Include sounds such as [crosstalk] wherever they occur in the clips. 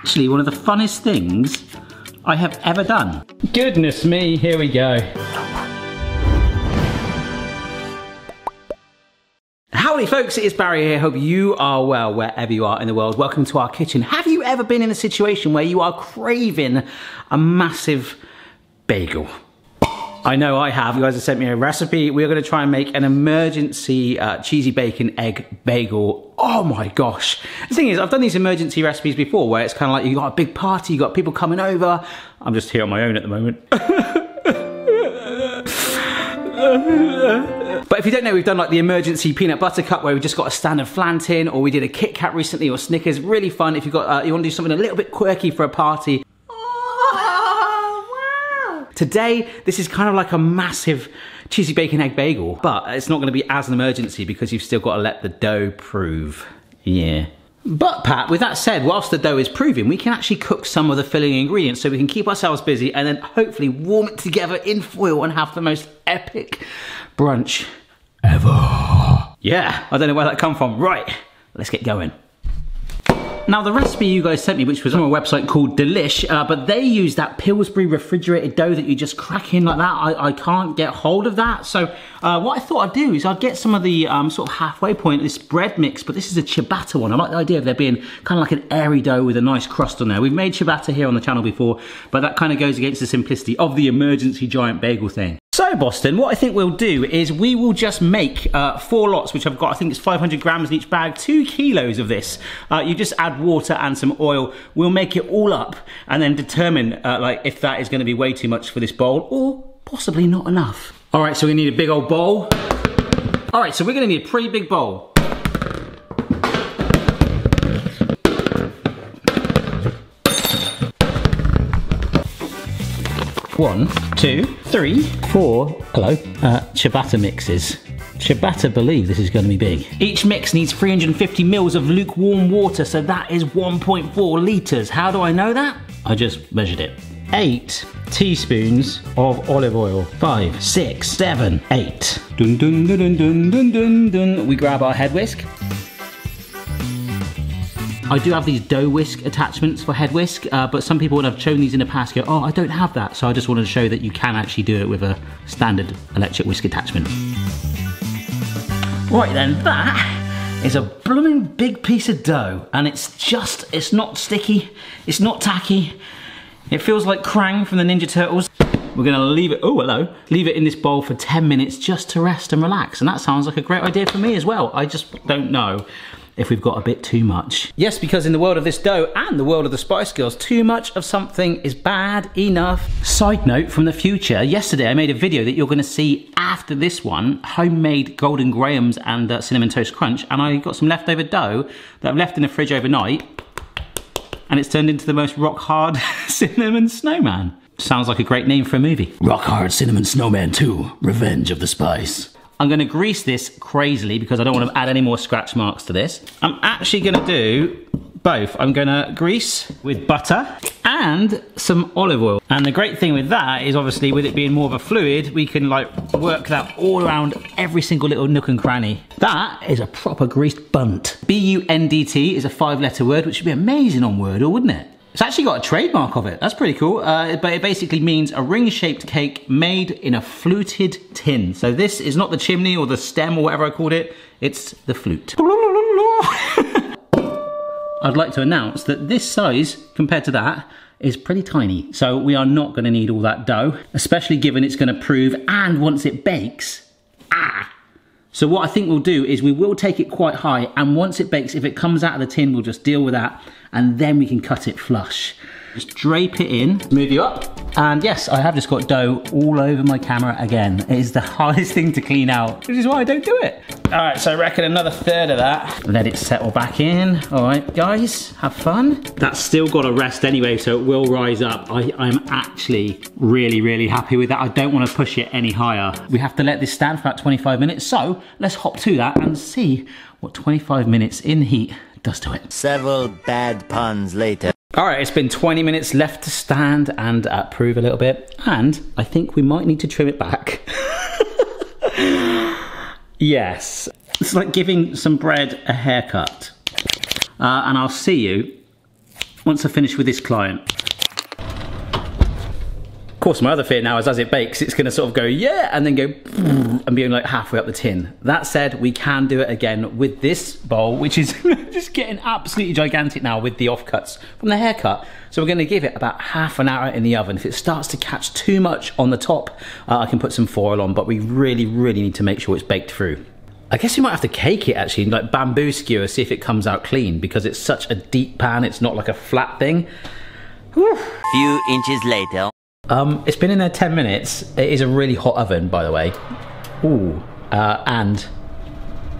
actually one of the funnest things I have ever done. Goodness me, here we go. Howdy folks, it is Barry here. Hope you are well wherever you are in the world. Welcome to our kitchen. Have you ever been in a situation where you are craving a massive bagel? I know I have. You guys have sent me a recipe. We're going to try and make an emergency uh, cheesy bacon egg bagel. Oh my gosh. The thing is, I've done these emergency recipes before where it's kind of like you got a big party, you got people coming over. I'm just here on my own at the moment. [laughs] But if you don't know, we've done like the emergency peanut butter cup where we just got a standard flan tin, or we did a Kit Kat recently, or Snickers. Really fun if you've got uh, you want to do something a little bit quirky for a party. Today, this is kind of like a massive cheesy bacon egg bagel, but it's not gonna be as an emergency because you've still got to let the dough prove. Yeah. But Pat, with that said, whilst the dough is proving, we can actually cook some of the filling ingredients so we can keep ourselves busy and then hopefully warm it together in foil and have the most epic brunch ever. Yeah, I don't know where that come from. Right, let's get going. Now the recipe you guys sent me, which was on a website called Delish, uh, but they use that Pillsbury refrigerated dough that you just crack in like that. I, I can't get hold of that. So uh, what I thought I'd do is I'd get some of the um, sort of halfway point, this bread mix, but this is a ciabatta one. I like the idea of there being kind of like an airy dough with a nice crust on there. We've made ciabatta here on the channel before, but that kind of goes against the simplicity of the emergency giant bagel thing. So Boston, what I think we'll do is we will just make uh, four lots, which I've got, I think it's 500 grams in each bag, two kilos of this. Uh, you just add water and some oil. We'll make it all up and then determine uh, like if that is gonna be way too much for this bowl or possibly not enough. All right, so we need a big old bowl. All right, so we're gonna need a pretty big bowl. One, two, three, four, hello, uh, ciabatta mixes. Ciabatta believe this is going to be big. Each mix needs 350 mils of lukewarm water, so that is 1.4 litres. How do I know that? I just measured it. Eight teaspoons of olive oil. Five, six, seven, eight. Dun dun dun dun dun dun dun dun. We grab our head whisk. I do have these dough whisk attachments for head whisk, uh, but some people when I've shown these in the past go, oh, I don't have that. So I just wanted to show that you can actually do it with a standard electric whisk attachment. Right then, that is a blooming big piece of dough. And it's just, it's not sticky, it's not tacky. It feels like Krang from the Ninja Turtles. We're gonna leave it, oh hello, leave it in this bowl for 10 minutes just to rest and relax. And that sounds like a great idea for me as well. I just don't know if we've got a bit too much. Yes, because in the world of this dough and the world of the Spice Girls, too much of something is bad enough. Side note from the future, yesterday I made a video that you're gonna see after this one, homemade Golden Grahams and uh, Cinnamon Toast Crunch, and I got some leftover dough that I've left in the fridge overnight, and it's turned into the most rock hard [laughs] cinnamon snowman. Sounds like a great name for a movie. Rock Hard Cinnamon Snowman 2, Revenge of the Spice. I'm gonna grease this crazily because I don't want to add any more scratch marks to this. I'm actually gonna do both. I'm gonna grease with butter and some olive oil. And the great thing with that is obviously with it being more of a fluid, we can like work that all around every single little nook and cranny. That is a proper greased bundt. B-U-N-D-T is a five letter word, which would be amazing on Wordle, wouldn't it? It's actually got a trademark of it. That's pretty cool. Uh, but it basically means a ring-shaped cake made in a fluted tin. So this is not the chimney or the stem or whatever I called it. It's the flute. [laughs] I'd like to announce that this size, compared to that, is pretty tiny. So we are not gonna need all that dough, especially given it's gonna prove, and once it bakes, so what I think we'll do is we will take it quite high and once it bakes, if it comes out of the tin, we'll just deal with that and then we can cut it flush. Just drape it in, move you up. And yes, I have just got dough all over my camera again. It is the [laughs] hardest thing to clean out, which is why I don't do it. All right, so I reckon another third of that. Let it settle back in. All right, guys, have fun. That's still got to rest anyway, so it will rise up. I, I'm actually really, really happy with that. I don't want to push it any higher. We have to let this stand for about 25 minutes. So let's hop to that and see what 25 minutes in heat does to it. Several bad puns later. All right, it's been 20 minutes left to stand and uh, prove a little bit. And I think we might need to trim it back. [laughs] yes, it's like giving some bread a haircut. Uh, and I'll see you once I finish with this client. Of course, my other fear now is as it bakes, it's gonna sort of go, yeah, and then go [laughs] and be like halfway up the tin. That said, we can do it again with this bowl, which is [laughs] just getting absolutely gigantic now with the offcuts from the haircut. So we're gonna give it about half an hour in the oven. If it starts to catch too much on the top, uh, I can put some foil on, but we really, really need to make sure it's baked through. I guess we might have to cake it actually, like bamboo skewer, see if it comes out clean because it's such a deep pan, it's not like a flat thing. Whew. Few inches later. Um, it's been in there 10 minutes. It is a really hot oven, by the way. Ooh. Uh, and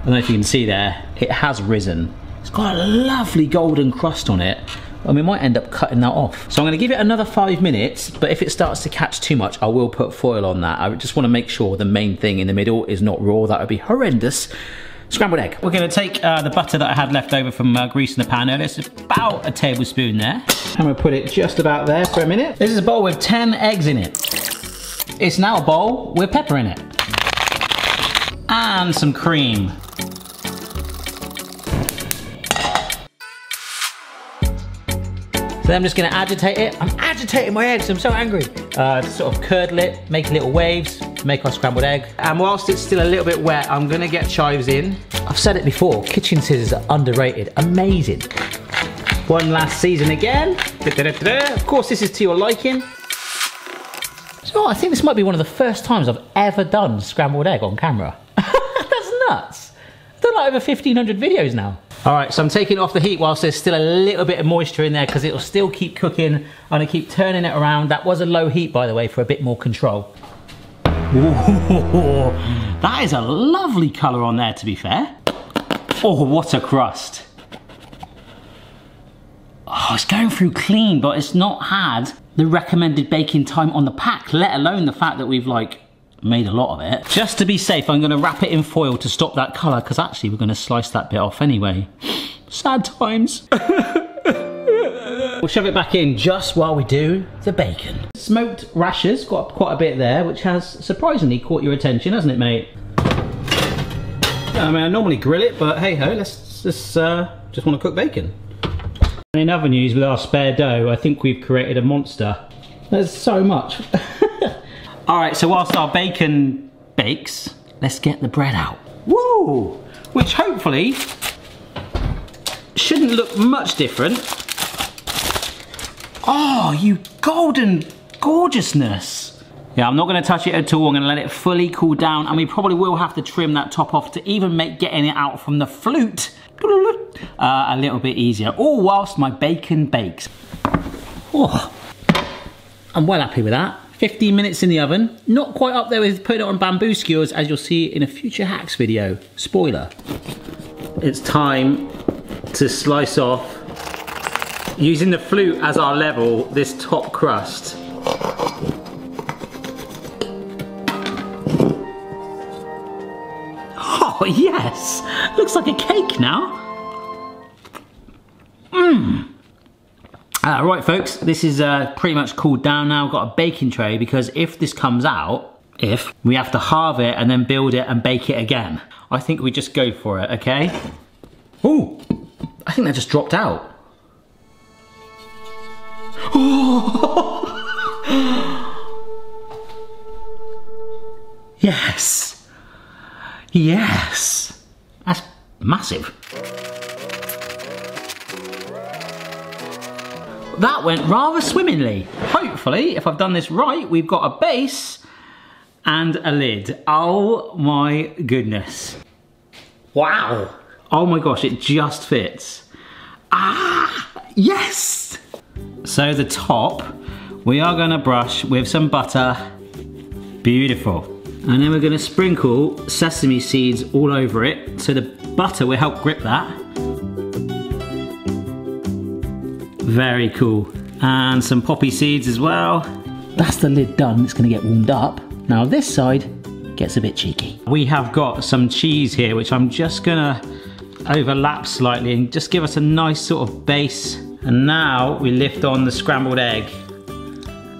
I don't know if you can see there, it has risen. It's got a lovely golden crust on it. And we might end up cutting that off. So I'm gonna give it another five minutes, but if it starts to catch too much, I will put foil on that. I just wanna make sure the main thing in the middle is not raw. That would be horrendous. Scrambled egg. We're gonna take uh, the butter that I had left over from uh, greasing the pan earlier. It's about a tablespoon there. I'm gonna put it just about there for a minute. This is a bowl with 10 eggs in it. It's now a bowl with pepper in it. And some cream. So then I'm just gonna agitate it. I'm agitating my eggs, I'm so angry. Uh, sort of curdle it, make little waves, make our scrambled egg. And whilst it's still a little bit wet, I'm gonna get chives in. I've said it before, kitchen scissors are underrated, amazing. One last season again. Da-da-da-da. Of course, this is to your liking. So I think this might be one of the first times I've ever done scrambled egg on camera. [laughs] That's nuts. I've done like over 1500 videos now. All right, so I'm taking it off the heat whilst there's still a little bit of moisture in there because it'll still keep cooking. And I'm gonna keep turning it around. That was a low heat, by the way, for a bit more control. Ooh, [laughs] that is a lovely colour on there, to be fair. Oh, what a crust. Oh, it's going through clean, but it's not had the recommended baking time on the pack, let alone the fact that we've like made a lot of it. Just to be safe, I'm gonna wrap it in foil to stop that color, because actually we're gonna slice that bit off anyway. [gasps] Sad times. [laughs] we'll shove it back in just while we do the bacon. Smoked rashers, got quite a bit there, which has surprisingly caught your attention, hasn't it, mate? I mean, I normally grill it, but hey ho, let's just, uh, just wanna cook bacon. In other news, with our spare dough, I think we've created a monster. There's so much. [laughs] All right, so whilst our bacon bakes, let's get the bread out. Woo! Which hopefully shouldn't look much different. Oh, you golden gorgeousness. Yeah, I'm not gonna touch it at all. I'm gonna let it fully cool down and we probably will have to trim that top off to even make getting it out from the flute [laughs] uh, a little bit easier. All whilst my bacon bakes. Oh, I'm well happy with that. 15 minutes in the oven. Not quite up there with putting it on bamboo skewers as you'll see in a future hacks video. Spoiler. It's time to slice off, using the flute as our level, this top crust. Oh yes, looks like a cake now. Mmm. Uh, right folks, this is uh, pretty much cooled down now. I've got a baking tray because if this comes out, if, we have to halve it and then build it and bake it again. I think we just go for it, okay? Ooh, I think that just dropped out. [gasps] yes. Yes. That's massive. That went rather swimmingly. Hopefully, if I've done this right, we've got a base and a lid. Oh my goodness. Wow. Oh my gosh, it just fits. Ah, yes. So the top, we are gonna brush with some butter. Beautiful. And then we're gonna sprinkle sesame seeds all over it. So the butter will help grip that. Very cool. And some poppy seeds as well. That's the lid done, it's gonna get warmed up. Now this side gets a bit cheeky. We have got some cheese here, which I'm just gonna overlap slightly and just give us a nice sort of base. And now we lift on the scrambled egg.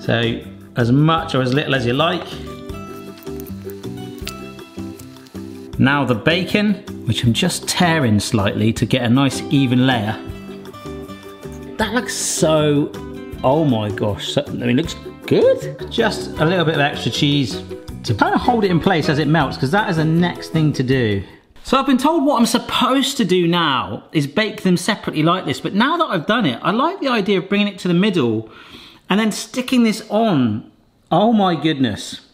So as much or as little as you like. Now the bacon, which I'm just tearing slightly to get a nice even layer. that looks so. Oh my gosh! I mean, it looks good. Just a little bit of extra cheese to kind of hold it in place as it melts, because that is the next thing to do. So I've been told what I'm supposed to do now is bake them separately like this, but now that I've done it, I like the idea of bringing it to the middle and then sticking this on. Oh my goodness.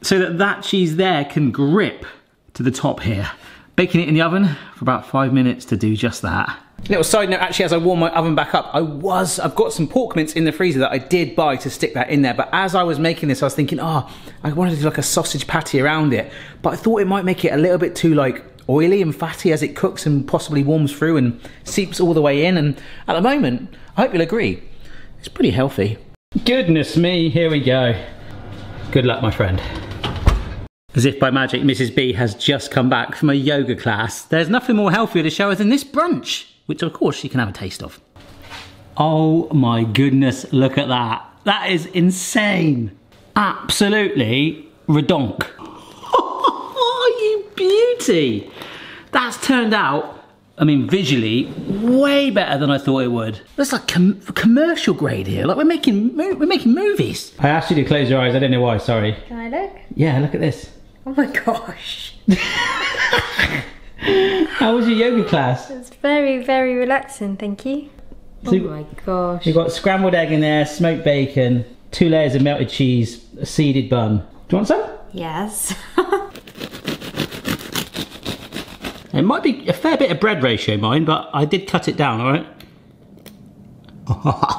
So that that cheese there can grip to the top here. Baking it in the oven for about five minutes to do just that. Little side note, actually, as I warm my oven back up, I was, I've got some pork mince in the freezer that I did buy to stick that in there. But as I was making this, I was thinking, oh, I wanted to do like a sausage patty around it. But I thought it might make it a little bit too like oily and fatty as it cooks and possibly warms through and seeps all the way in. And at the moment, I hope you'll agree, it's pretty healthy. Goodness me, here we go. Good luck, my friend. As if by magic, Mrs. B has just come back from a yoga class. There's nothing more healthier to show her than this brunch, which of course she can have a taste of. Oh my goodness, look at that. That is insane. Absolutely redonk. [laughs] [laughs] Oh, you beauty. That's turned out, I mean, visually, way better than I thought it would. That's like com- commercial grade here. Like we're making mo- we're making movies. I asked you to close your eyes. I don't know why. Sorry. Can I look? Yeah, look at this. Oh my gosh. [laughs] How was your yoga class? It's very, very relaxing, thank you. So oh my gosh. You've got scrambled egg in there, smoked bacon, two layers of melted cheese, a seeded bun. Do you want some? Yes. [laughs] It might be a fair bit of bread ratio, mine, but I did cut it down, [laughs]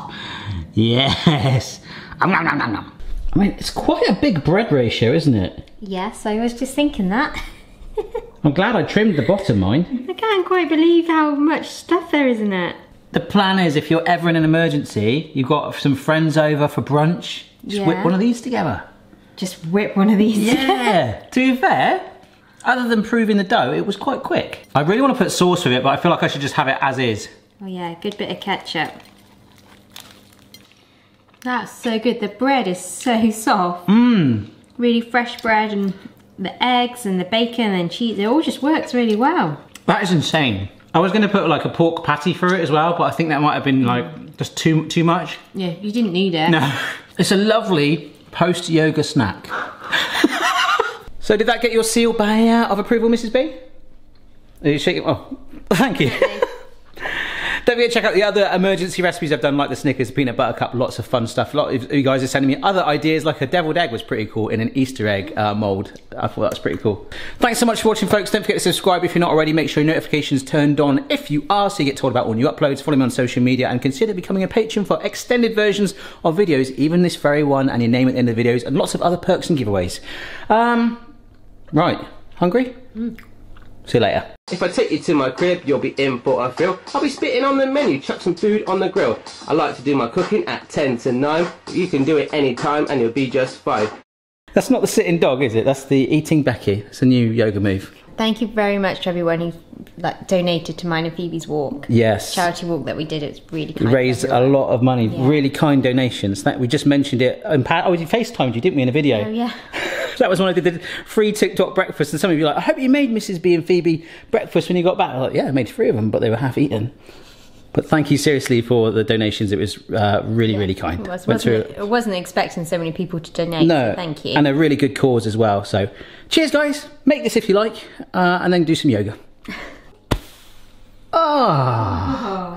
yes. Nom nom nom nom. I mean, it's quite a big bread ratio, isn't it? yes, I was just thinking that. [laughs] I'm glad I trimmed the bottom, mine. I can't quite believe how much stuff there is in it. The plan is if you're ever in an emergency, you've got some friends over for brunch, just whip one of these together. Just whip one of these. Yeah. to be fair, other than proving the dough, it was quite quick. I really want to put sauce with it, but I feel like I should just have it as is. oh yeah, good bit of ketchup. That's so good. The bread is so soft. Mmm. Really fresh bread and the eggs and the bacon and cheese. It all just works really well. That is insane. I was going to put like a pork patty through it as well, but I think that might have been like just too too much. Yeah, you didn't need it. No. [laughs] It's a lovely post yoga snack. [laughs] so did that get your seal by uh, of approval, Mrs. B? Are you shaking? Oh, [laughs] thank you. [laughs] Don't forget to check out the other emergency recipes I've done, like the Snickers peanut butter cup. Lots of fun stuff. A lot of you guys are sending me other ideas, like a deviled egg was pretty cool in an Easter egg uh, mold. I thought that was pretty cool. Thanks so much for watching, folks. Don't forget to subscribe if you're not already. Make sure your notifications turned on if you are, so you get told about all new uploads. Follow me on social media and consider becoming a patron for extended versions of videos, even this very one, and your name at the end of the videos, and lots of other perks and giveaways. Um, right, hungry? Mm. See you later. If I take you to my crib, you'll be in for a thrill. I'll be spitting on the menu, chuck some food on the grill. I like to do my cooking at 10 to 9. You can do it any time and you'll be just fine. That's not the sitting dog, is it? That's the eating Becky. It's a new yoga move. Thank you very much to everyone who like donated to mine and Phoebe's walk. Yes. Charity walk that we did. It's really kind. of Raised a lot of money. Yeah. Really kind donations. That we just mentioned it. In pa- oh, we FaceTimed you, didn't we, in a video? Oh yeah. [laughs] [laughs] that was when I did the free TikTok breakfast, and some of you were like, "I hope you made Mrs. B and Phoebe breakfast when you got back." I was like, "Yeah, I made three of them, but they were half eaten." But thank you seriously for the donations. It was uh, really, really kind. It was, Went wasn't, through- I wasn't expecting so many people to donate. no, so thank you. and a really good cause as well. So, cheers, guys. Make this if you like, uh, and then do some yoga. [laughs] Ah.